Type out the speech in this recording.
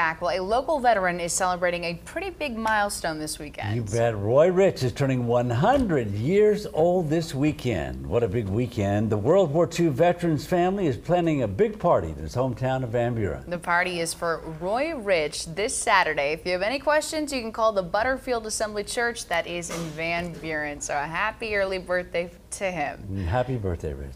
Well, a local veteran is celebrating a pretty big milestone this weekend. You bet. Roy Rich is turning 100 years old this weekend. What a big weekend. The World War II veterans family is planning a big party in his hometown of Van Buren. The party is for Roy Rich this Saturday. If you have any questions, you can call the Butterfield Assembly Church that is in Van Buren. So a happy early birthday to him. Happy birthday, Rich.